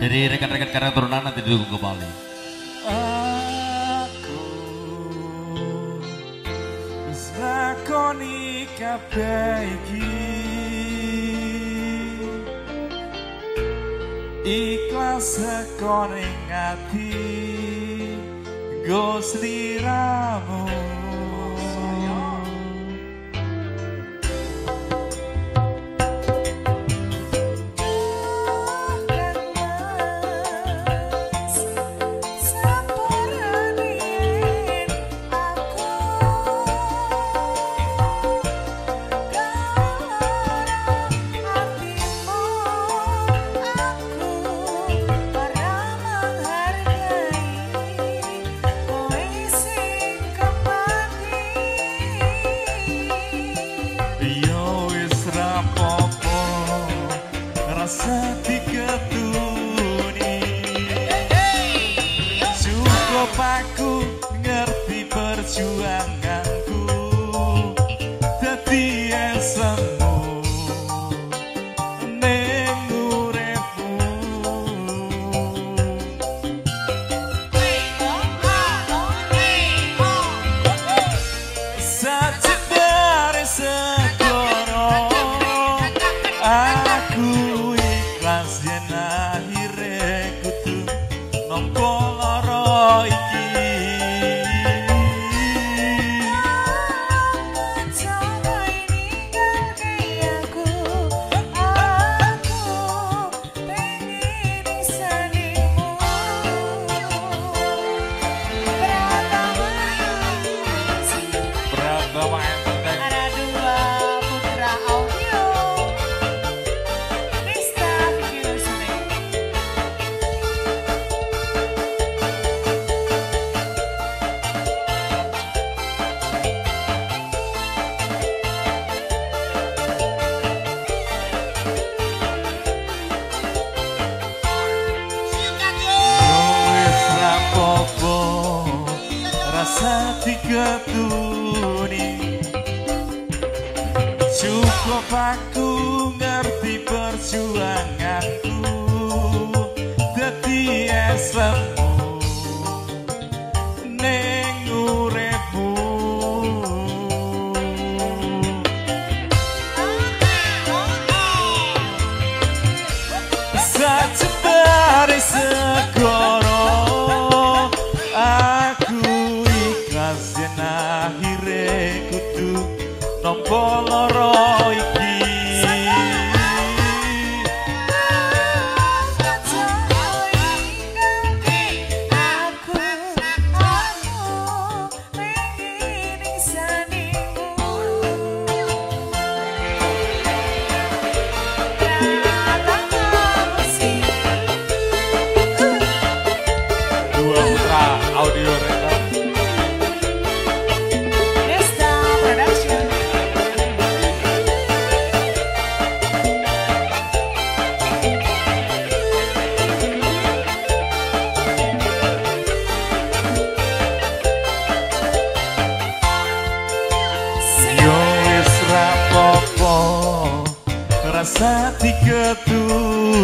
dari rekan-rekan karya turunan nanti didukung kembali. Aku lakoni kabeh Ikhlas sekoning ati Go sliramu opaco hati ketuni Cukup aku Rasa diketuni.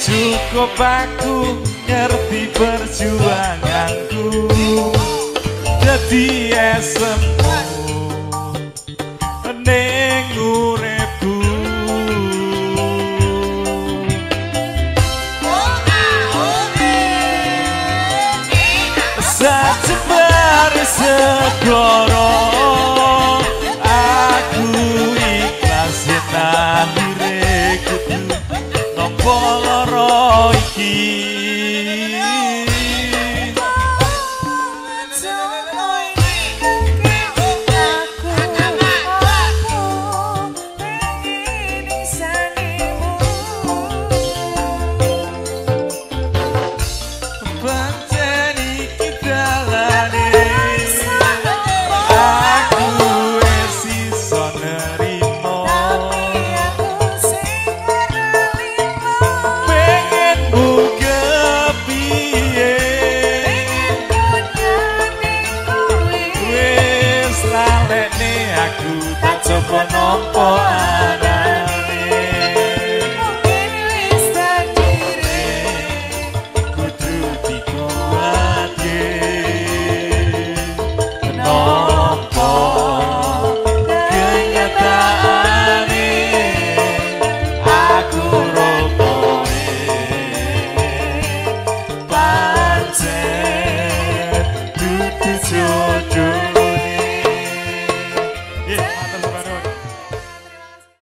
Cukup aku ngerti perjuanganku. Jadi esemu Ning uripku. Sajebare segoro for sokono poana